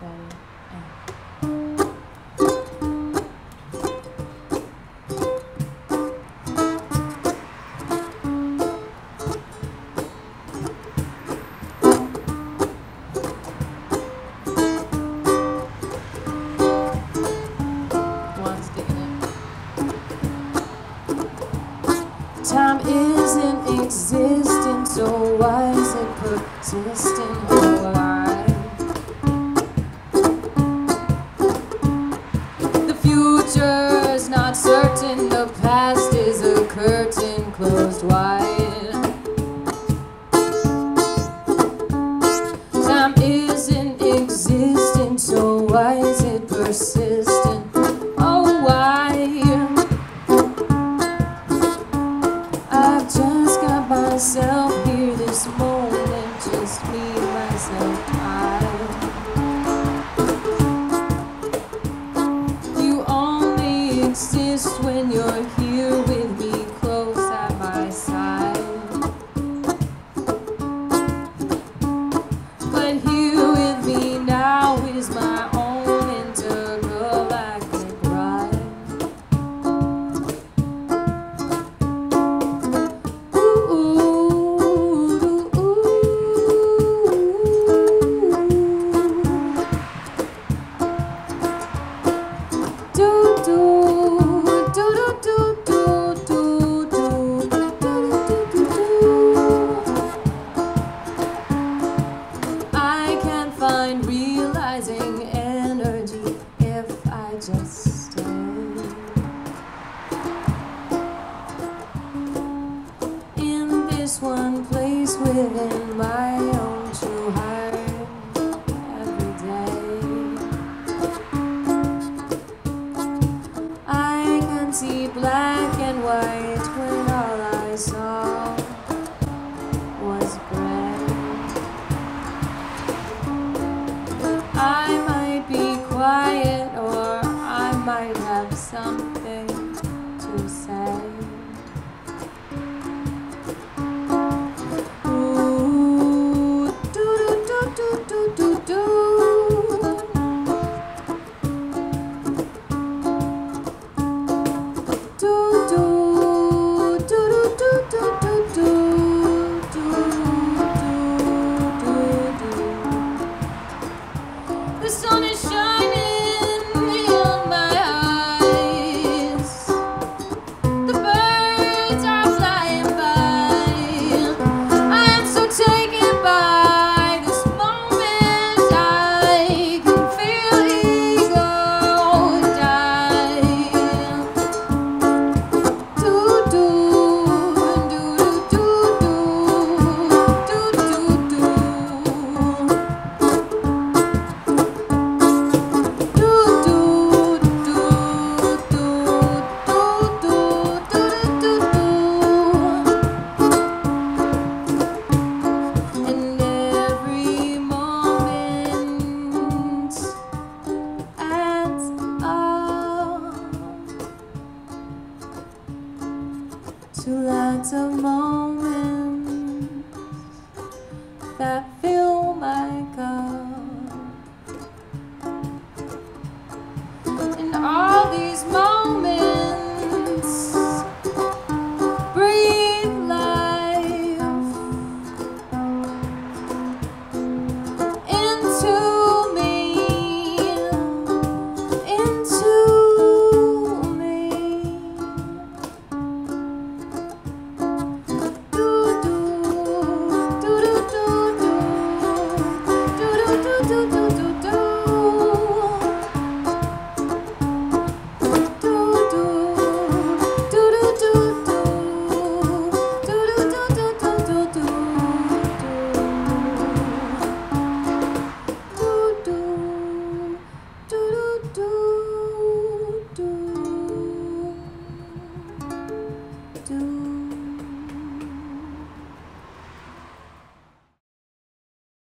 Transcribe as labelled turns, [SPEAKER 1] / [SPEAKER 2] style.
[SPEAKER 1] Time isn't existing, so why is it persisting? Isn't existing, so why is it persistent? Oh, why? I've just got myself here this moment, just me, myself, realizing energy if I just stay. in this one place within my own true heart every day. I can see black and white Sam. kinds of moments that fill my cup. And all these moments.